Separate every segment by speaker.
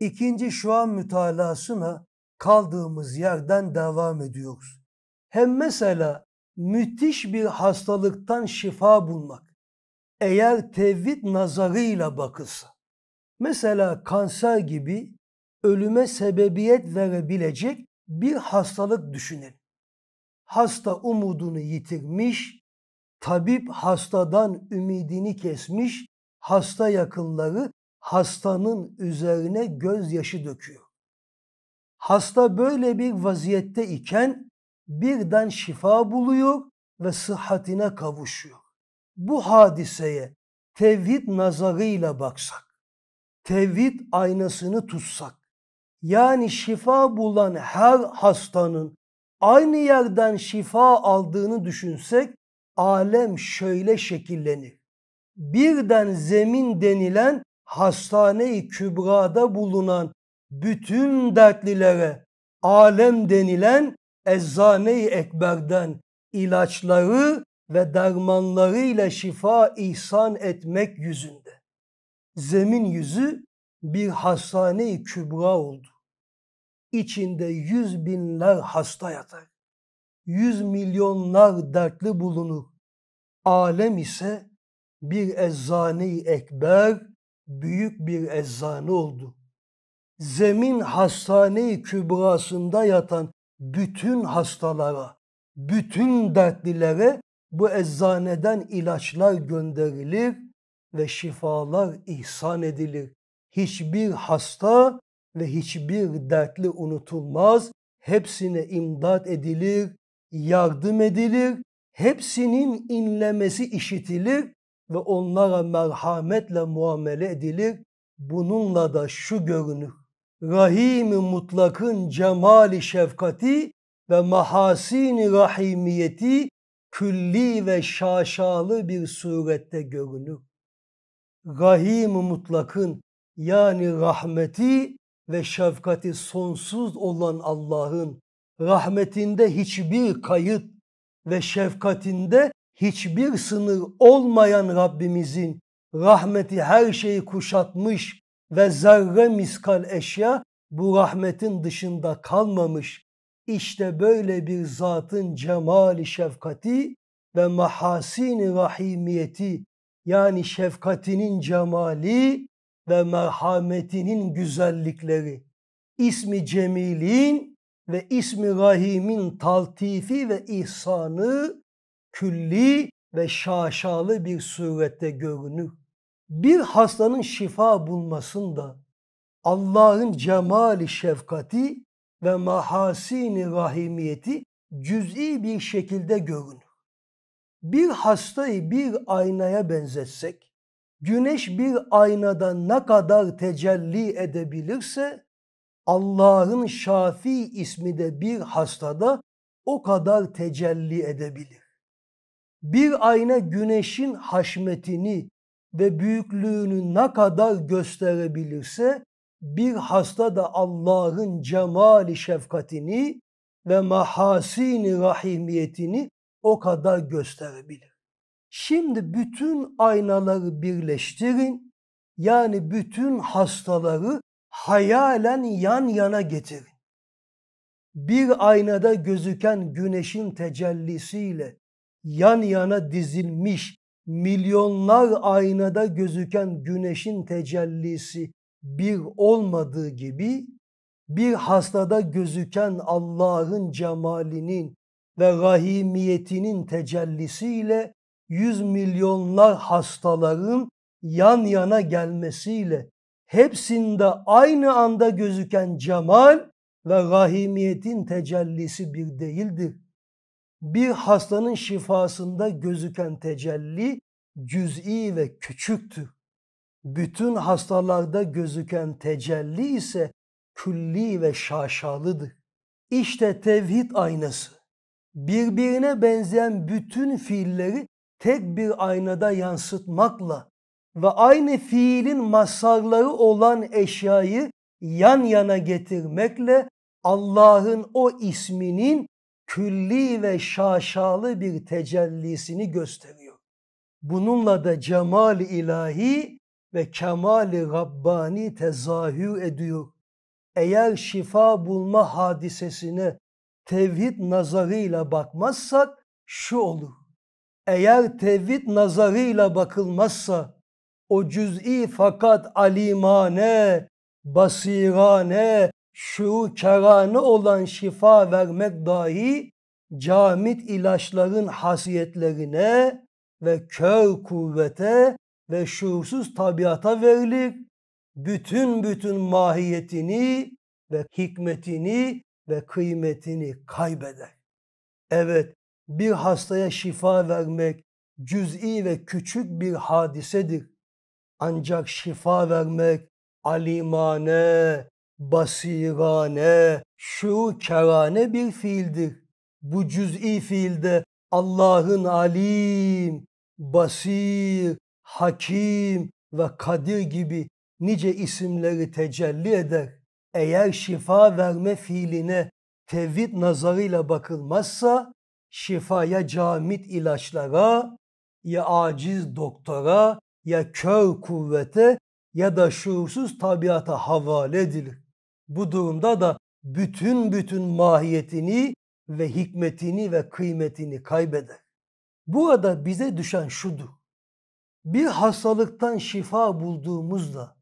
Speaker 1: İkinci şu an mütalasına kaldığımız yerden devam ediyoruz. Hem mesela müthiş bir hastalıktan şifa bulmak eğer tevhid nazarıyla bakılsa mesela kanser gibi ölüme sebebiyet verebilecek bir hastalık düşünelim. Hasta umudunu yitirmiş, tabip hastadan ümidini kesmiş, hasta yakınları hastanın üzerine gözyaşı döküyor. Hasta böyle bir vaziyette iken birden şifa buluyor ve sıhhatine kavuşuyor. Bu hadiseye tevhid nazarıyla baksak, tevhid aynasını tutsak, yani şifa bulan her hastanın aynı yerden şifa aldığını düşünsek, alem şöyle şekillenir. Birden zemin denilen hastane-i kübrada bulunan bütün dertlilere alem denilen eczane-i ekberden ilaçları ve dermanlarıyla şifa ihsan etmek yüzünde. Zemin yüzü bir hastane-i kübra oldu. İçinde yüz binler hasta yatar. Yüz milyonlar dertli bulunur. Alem ise bir eczane-i ekber, büyük bir eczane oldu zemin hastane kübrasında yatan bütün hastalara, bütün dertlilere bu eczaneden ilaçlar gönderilir ve şifalar ihsan edilir. Hiçbir hasta ve hiçbir dertli unutulmaz. Hepsine imdat edilir, yardım edilir. Hepsinin inlemesi işitilir ve onlara merhametle muamele edilir. Bununla da şu görünür rahim mutlakın cemali şefkati ve mahasini rahimiyeti külli ve şaşalı bir surette görünür. rahim mutlakın yani rahmeti ve şefkati sonsuz olan Allah'ın rahmetinde hiçbir kayıt ve şefkatinde hiçbir sınır olmayan Rabbimizin rahmeti her şeyi kuşatmış ve zerre miskal eşya bu rahmetin dışında kalmamış. İşte böyle bir zatın cemali şefkati ve mahasini rahimiyeti yani şefkatinin cemali ve merhametinin güzellikleri. İsmi Cemil'in ve ismi Rahim'in taltifi ve ihsanı külli ve şaşalı bir surette görünür bir hastanın şifa bulmasında Allah'ın cemali şefkati ve mahasini rahimiyeti cüz'i bir şekilde görünür. Bir hastayı bir aynaya benzetsek, güneş bir aynada ne kadar tecelli edebilirse, Allah'ın Şafi ismi de bir hastada o kadar tecelli edebilir. Bir ayna güneşin haşmetini, ve büyüklüğünü ne kadar gösterebilirse bir hasta da Allah'ın cemali şefkatini ve mahasini rahimiyetini o kadar gösterebilir. Şimdi bütün aynaları birleştirin. Yani bütün hastaları hayalen yan yana getirin. Bir aynada gözüken güneşin tecellisiyle yan yana dizilmiş milyonlar aynada gözüken güneşin tecellisi bir olmadığı gibi bir hastada gözüken Allah'ın cemalinin ve rahimiyetinin tecellisiyle yüz milyonlar hastaların yan yana gelmesiyle hepsinde aynı anda gözüken cemal ve rahimiyetin tecellisi bir değildir bir hastanın şifasında gözüken tecelli cüz'i ve küçüktür. Bütün hastalarda gözüken tecelli ise külli ve şaşalıdır. İşte tevhid aynası. Birbirine benzeyen bütün fiilleri tek bir aynada yansıtmakla ve aynı fiilin mazharları olan eşyayı yan yana getirmekle Allah'ın o isminin külli ve şaşalı bir tecellisini gösteriyor. Bununla da cemal ilahi ve kemali Rabbani tezahür ediyor. Eğer şifa bulma hadisesine tevhid nazarıyla bakmazsak şu olur. Eğer tevhid nazarıyla bakılmazsa o cüz'i fakat alimane, basirane, şuurkarane olan şifa vermek dahi camit ilaçların hasiyetlerine ve kör kuvvete ve şuursuz tabiata verilir. Bütün bütün mahiyetini ve hikmetini ve kıymetini kaybeder. Evet, bir hastaya şifa vermek cüz'i ve küçük bir hadisedir. Ancak şifa vermek alimane, basirane, şuurkerane bir fiildir. Bu cüz'i fiilde Allah'ın alim, basir, hakim ve kadir gibi nice isimleri tecelli eder. Eğer şifa verme fiiline tevhid nazarıyla bakılmazsa şifaya camit ilaçlara ya aciz doktora ya kör kuvvete ya da şuursuz tabiata havale edilir. Bu durumda da bütün bütün mahiyetini ve hikmetini ve kıymetini kaybeder. Burada bize düşen şudur. Bir hastalıktan şifa bulduğumuzda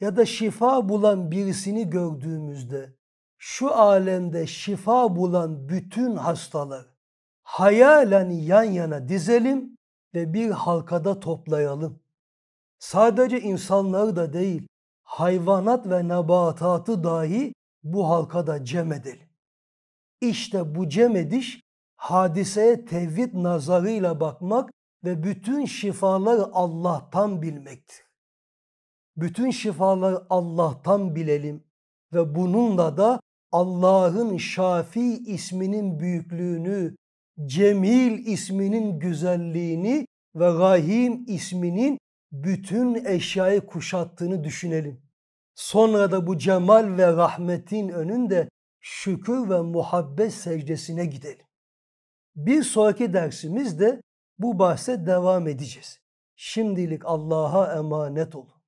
Speaker 1: ya da şifa bulan birisini gördüğümüzde şu alemde şifa bulan bütün hastalar hayalen yan yana dizelim ve bir halkada toplayalım. Sadece insanları da değil, hayvanat ve nebatatı dahi bu halkada cem edelim. İşte bu cem ediş hadiseye tevhid nazarıyla bakmak ve bütün şifaları Allah'tan bilmektir. Bütün şifaları Allah'tan bilelim ve bununla da Allah'ın Şafi isminin büyüklüğünü, Cemil isminin güzelliğini ve Rahim isminin bütün eşyayı kuşattığını düşünelim. Sonra da bu cemal ve rahmetin önünde şükür ve muhabbet secdesine gidelim. Bir sonraki dersimizde bu bahse devam edeceğiz. Şimdilik Allah'a emanet olun.